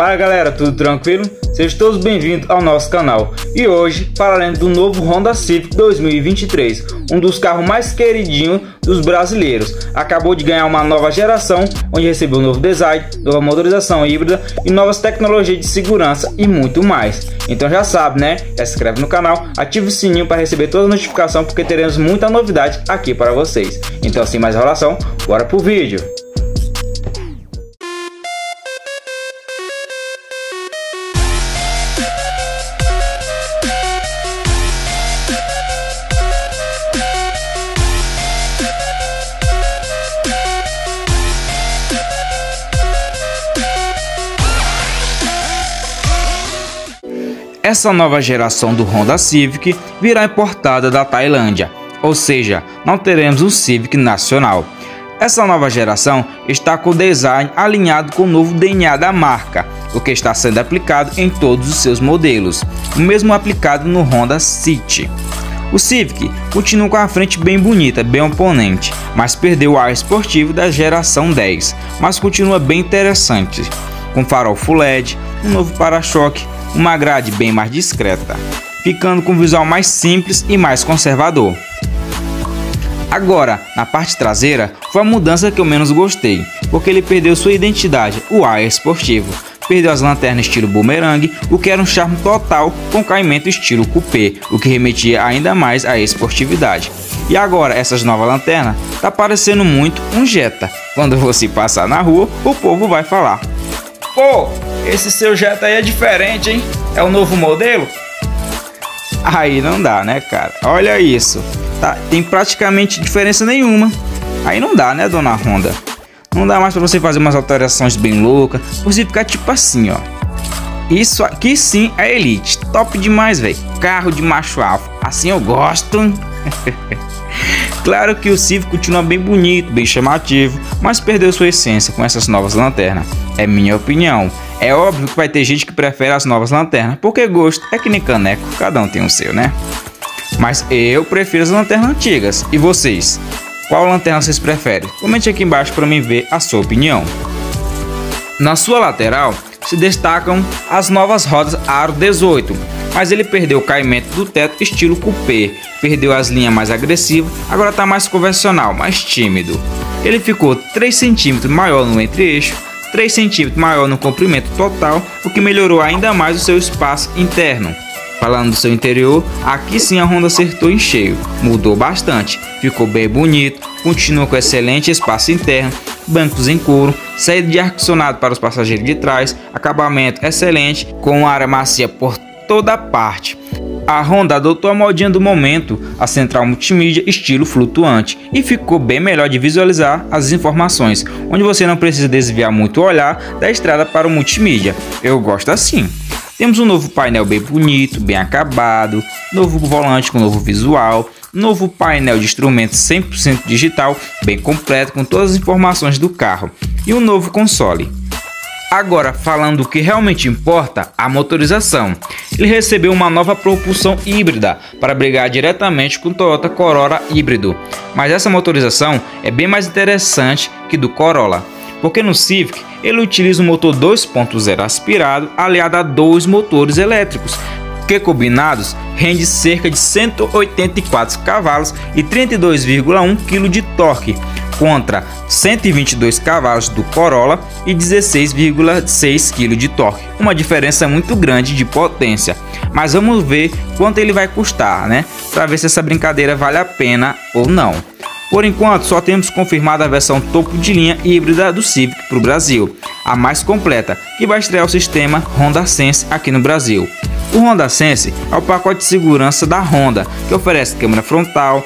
Fala galera, tudo tranquilo? Sejam todos bem-vindos ao nosso canal e hoje falaremos do novo Honda Civic 2023, um dos carros mais queridinhos dos brasileiros. Acabou de ganhar uma nova geração, onde recebeu um novo design, nova motorização híbrida e novas tecnologias de segurança e muito mais. Então já sabe, né? Já se inscreve no canal, ative o sininho para receber toda a notificação porque teremos muita novidade aqui para vocês. Então sem mais enrolação, bora pro vídeo! Essa nova geração do Honda Civic virá importada da Tailândia, ou seja, não teremos um Civic nacional. Essa nova geração está com o design alinhado com o novo DNA da marca, o que está sendo aplicado em todos os seus modelos, o mesmo aplicado no Honda City. O Civic continua com a frente bem bonita, bem oponente, mas perdeu o ar esportivo da geração 10, mas continua bem interessante, com farol Full LED, um novo para-choque, uma grade bem mais discreta, ficando com um visual mais simples e mais conservador. Agora, na parte traseira, foi a mudança que eu menos gostei, porque ele perdeu sua identidade, o ar esportivo. Perdeu as lanternas estilo boomerang, o que era um charme total com caimento estilo coupé, o que remetia ainda mais à esportividade. E agora, essas novas lanternas tá parecendo muito um Jetta. Quando você passar na rua, o povo vai falar: Pô, esse seu Jetta aí é diferente, hein? É o novo modelo? Aí não dá, né, cara? Olha isso. Tá, tem praticamente diferença nenhuma. Aí não dá, né, dona Honda? Não dá mais para você fazer umas alterações bem loucas. Você ficar tipo assim, ó. Isso aqui sim é Elite. Top demais, velho. Carro de macho alfa. Assim eu gosto. claro que o Civic continua bem bonito, bem chamativo, mas perdeu sua essência com essas novas lanternas. É minha opinião. É óbvio que vai ter gente que prefere as novas lanternas, porque gosto é que nem caneco, cada um tem o seu, né? Mas eu prefiro as lanternas antigas. E vocês? Qual lanterna vocês preferem? Comente aqui embaixo para mim ver a sua opinião. Na sua lateral se destacam as novas rodas Aro 18, mas ele perdeu o caimento do teto estilo coupé, perdeu as linhas mais agressivas, agora está mais convencional, mais tímido. Ele ficou 3 cm maior no entre-eixo, 3 cm maior no comprimento total, o que melhorou ainda mais o seu espaço interno. Falando do seu interior, aqui sim a Honda acertou em cheio, mudou bastante, ficou bem bonito, continua com excelente espaço interno, bancos em couro, saída de ar-condicionado para os passageiros de trás, acabamento excelente, com área macia por toda parte. A Honda adotou a modinha do momento, a central multimídia estilo flutuante, e ficou bem melhor de visualizar as informações, onde você não precisa desviar muito o olhar da estrada para o multimídia. Eu gosto assim. Temos um novo painel bem bonito, bem acabado, novo volante com novo visual, novo painel de instrumentos 100% digital, bem completo com todas as informações do carro, e um novo console. Agora, falando do que realmente importa, a motorização. Ele recebeu uma nova propulsão híbrida para brigar diretamente com o Toyota Corolla híbrido. Mas essa motorização é bem mais interessante que do Corolla, porque no Civic ele utiliza um motor 2.0 aspirado aliado a dois motores elétricos, que combinados rende cerca de 184 cavalos e 32,1 kg de torque, contra 122 cavalos do Corolla e 16,6 kg de torque. Uma diferença muito grande de potência. Mas vamos ver quanto ele vai custar, né? Para ver se essa brincadeira vale a pena ou não. Por enquanto, só temos confirmada a versão topo de linha híbrida do Civic para o Brasil, a mais completa, que vai estrear o sistema Honda Sense aqui no Brasil. O Honda Sense é o pacote de segurança da Honda, que oferece câmera frontal,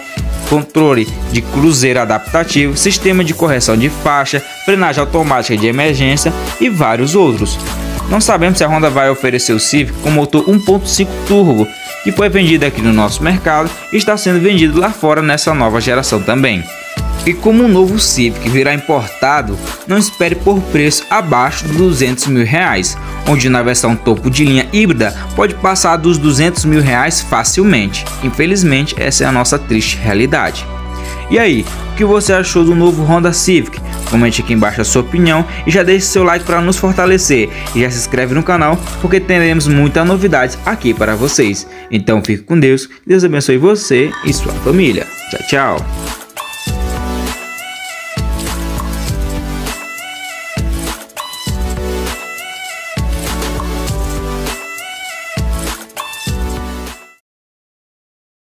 controle de cruzeiro adaptativo, sistema de correção de faixa, frenagem automática de emergência e vários outros. Não sabemos se a Honda vai oferecer o Civic com motor 1.5 turbo, que foi vendido aqui no nosso mercado e está sendo vendido lá fora nessa nova geração também. E como o novo Civic virá importado, não espere por preço abaixo dos 200 mil reais, onde na versão topo de linha híbrida pode passar dos 200 mil reais facilmente. Infelizmente, essa é a nossa triste realidade. E aí, o que você achou do novo Honda Civic? Comente aqui embaixo a sua opinião e já deixe seu like para nos fortalecer. E já se inscreve no canal porque teremos muitas novidades aqui para vocês. Então fique com Deus, Deus abençoe você e sua família. Tchau, tchau.